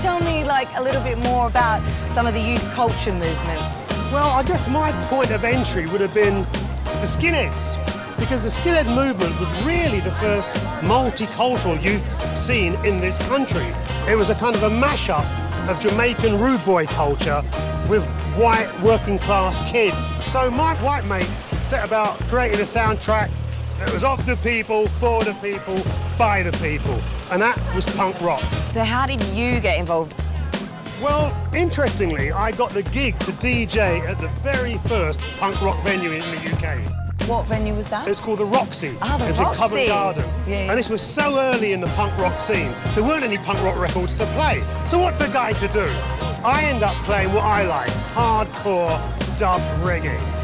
tell me, like, a little bit more about some of the youth culture movements? Well, I guess my point of entry would have been the skinheads, because the skinhead movement was really the first multicultural youth scene in this country. It was a kind of a mashup of Jamaican rude boy culture with white working class kids. So my white mates set about creating a soundtrack that was of the people, for the people, by the people. And that was punk rock. So how did you get involved? Well, interestingly, I got the gig to DJ at the very first punk rock venue in the UK. What venue was that? It's called the Roxy. Ah, the it was in Covent Garden. Yeah, yeah. And this was so early in the punk rock scene, there weren't any punk rock records to play. So what's a guy to do? I end up playing what I liked, hardcore dub reggae.